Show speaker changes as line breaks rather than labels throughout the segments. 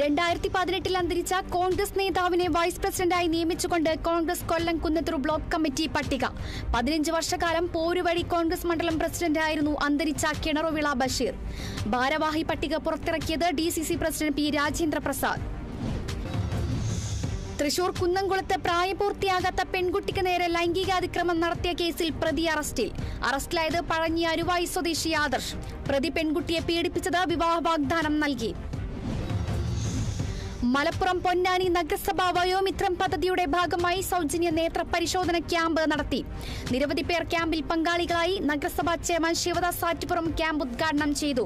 രണ്ടായിരത്തി പതിനെട്ടിൽ അന്തരിച്ച കോൺഗ്രസ് നേതാവിനെ വൈസ് പ്രസിഡന്റായി നിയമിച്ചുകൊണ്ട് കോൺഗ്രസ് കൊല്ലം കുന്നത്തൂർ ബ്ലോക്ക് കമ്മിറ്റി പട്ടിക. പതിനഞ്ച് വർഷക്കാലം പോരുവഴി കോൺഗ്രസ് മണ്ഡലം പ്രസിഡന്റായിരുന്നു അന്തരിച്ച കിണറുവിള ബഷീർ. ഭാരവാഹി പട്ടിക പുറത്തിറക്കിയത് D president P Rajendra Prasad. Thrissur കുന്നംകുളത്ത് പ്രായപൂർത്തിയാകാത്ത പെൺകുട്ടിക്ക് നേരെ ലൈംഗികാതിക്രമം നടത്തിയ കേസിൽ പ്രതി അറസ്റ്റിൽ. അറസ്റ്റിലായത് പഴഞ്ഞി അരുവായി സ്വദേശി ആദർശ്. പ്രതി പെൺകുട്ടിയെ പീഡിപ്പിച്ചത് വിവാഹ വാഗ്ദാനം നൽകി. മലപ്പുറം പൊന്നാനി നഗരസഭ വയോമിത്രം പദ്ധതിയുടെ ഭാഗമായി സൗജന്യ നേത്ര പരിശോധന ക്യാമ്പ് നടത്തി. നിരവധി പേർ ക്യാമ്പിൽ പങ്കാളികളായി നഗരസഭാ ചെയർമാൻ ശിവദാസ് സാറ്റുപുറം ക്യാമ്പ് ഉദ്ഘാടനം ചെയ്തു.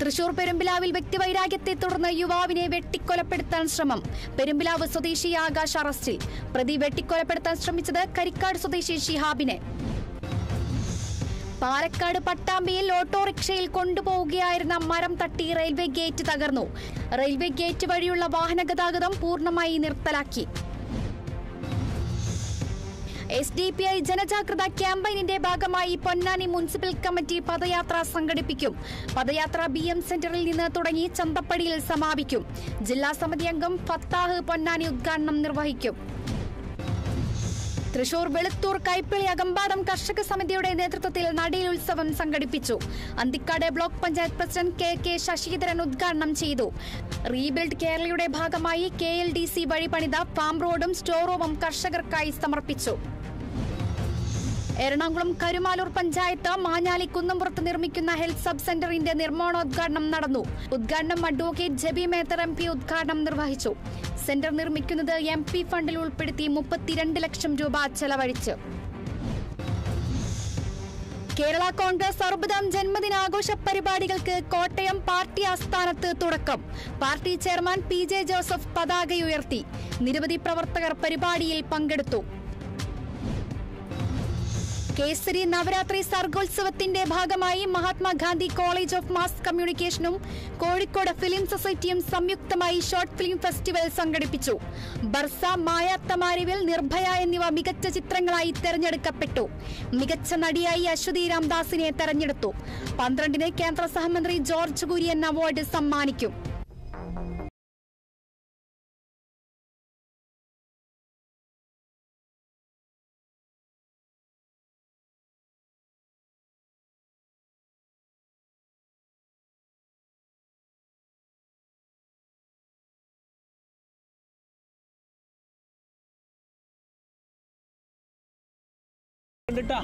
തൃശൂർ പെരുമ്പിലാവിൽ വ്യക്തിവൈരാഗ്യത്തെ തുടർന്ന് യുവാവിനെ വെട്ടിക്കൊലപ്പെടുത്താൻ ശ്രമം. പെരുമ്പിലാവ് സ്വദേശി ആകാശ് അറസ്റ്റിൽ. പ്രതി വെട്ടിക്കൊലപ്പെടുത്താൻ ശ്രമിച്ചത് കരിക്കാട് സ്വദേശി ഷിഹാബിനെ. പാലക്കാട് പട്ടാമ്പിയിൽ ഓട്ടോറിക്ഷയിൽ കൊണ്ടുപോവുകയായിരുന്ന മരം തട്ടി റെയിൽവേ ഗേറ്റ് തകർന്നു. റെയിൽവേ ഗേറ്റ് വഴിയുള്ള വാഹന ഗതാഗതം പൂർണമായി നിർത്തലാക്കി. എസ് ഡി പി ഐ ജനജാഗ്രത ക്യാമ്പയിനിന്റെ ഭാഗമായി പൊന്നാനി മുനിസിപ്പൽ കമ്മിറ്റി പദയാത്ര സംഘടിപ്പിക്കും. പദയാത്ര ബി എം സെന്ററിൽ നിന്ന് തുടങ്ങി ചന്തപ്പടിയിൽ സമാപിക്കും. ജില്ലാ സമിതി അംഗം ഫത്താഹ് പൊന്നാനി ഉദ്ഘാടനം നിർവഹിക്കും. തൃശൂർ വെളുത്തൂർ കൈപ്പിളി അകമ്പാടം കർഷക സമിതിയുടെ നേതൃത്വത്തിൽ നടീൽ ഉത്സവം സംഘടിപ്പിച്ചു. Anthikkad block panchayat president K K Sasidharan ഉദ്ഘാടനം ചെയ്തു. റീബിൽഡ് കേരളയുടെ ഭാഗമായി കെ എൽ ഡി സി വഴി പണിത ഫാം റോഡും സ്റ്റോർ റൂമും കർഷകർക്കായി സമർപ്പിച്ചു. എറണാകുളം കരുമാലൂർ പഞ്ചായത്ത് മാഞ്ഞാലി കുന്നംപുറത്ത് നിർമ്മിക്കുന്ന ഹെൽത്ത് സബ് സെന്ററിന്റെ നിർമ്മാണോദ്ഘാടനം നടന്നു. ഉദ്ഘാടനം advocate Jebi Mather M P ഉദ്ഘാടനം നിർവഹിച്ചു. സെന്റർ നിർമ്മിക്കുന്നത് എം പി ഫണ്ടിൽ ഉൾപ്പെടുത്തി മുപ്പത്തിരണ്ട് ലക്ഷം രൂപ ചെലവഴിച്ച്. കേരള കോൺഗ്രസ് അറുപതാം ജന്മദിനാഘോഷ പരിപാടികൾക്ക് കോട്ടയം പാർട്ടി ആസ്ഥാനത്ത് തുടക്കം. Party chairman P J Joseph പതാക ഉയർത്തി. നിരവധി പ്രവർത്തകർ പരിപാടിയിൽ പങ്കെടുത്തു. കേസരി നവരാത്രി സർഗോത്സവത്തിന്റെ ഭാഗമായി മഹാത്മാഗാന്ധി കോളേജ് ഓഫ് മാസ് കമ്മ്യൂണിക്കേഷനും കോഴിക്കോട് ഫിലിം സൊസൈറ്റിയും സംയുക്തമായി ഷോർട്ട് ഫിലിം ഫെസ്റ്റിവൽ സംഘടിപ്പിച്ചു. ബർസ മായാത്തമാരിവിൽ നിർഭയ എന്നിവ മികച്ച ചിത്രങ്ങളായി തെരഞ്ഞെടുക്കപ്പെട്ടു. മികച്ച നടിയായി അശ്വതി രാംദാസിനെ തെരഞ്ഞെടുത്തു. പന്ത്രണ്ടിന് കേന്ദ്ര സഹമന്ത്രി ജോർജ് കുര്യൻ അവാർഡ് സമ്മാനിക്കും.
पंडिता